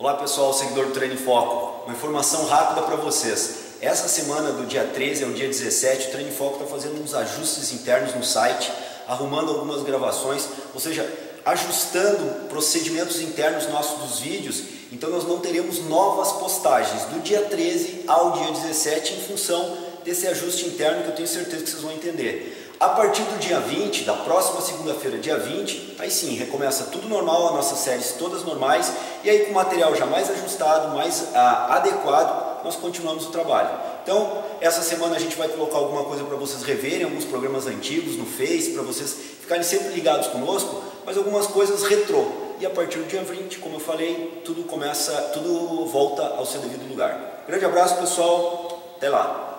Olá pessoal, seguidor do Treino Foco. Uma informação rápida para vocês. Essa semana do dia 13 ao dia 17, o Treino Foco está fazendo uns ajustes internos no site, arrumando algumas gravações, ou seja, ajustando procedimentos internos nossos dos vídeos. Então nós não teremos novas postagens do dia 13 ao dia 17 em função desse ajuste interno que eu tenho certeza que vocês vão entender. A partir do dia 20, da próxima segunda-feira, dia 20, aí sim, recomeça tudo normal, as nossas séries todas normais, e aí com material já mais ajustado, mais ah, adequado, nós continuamos o trabalho. Então, essa semana a gente vai colocar alguma coisa para vocês reverem, alguns programas antigos no Face, para vocês ficarem sempre ligados conosco, mas algumas coisas retrô. E a partir do dia 20, como eu falei, tudo começa, tudo volta ao seu devido lugar. Grande abraço, pessoal. Até lá.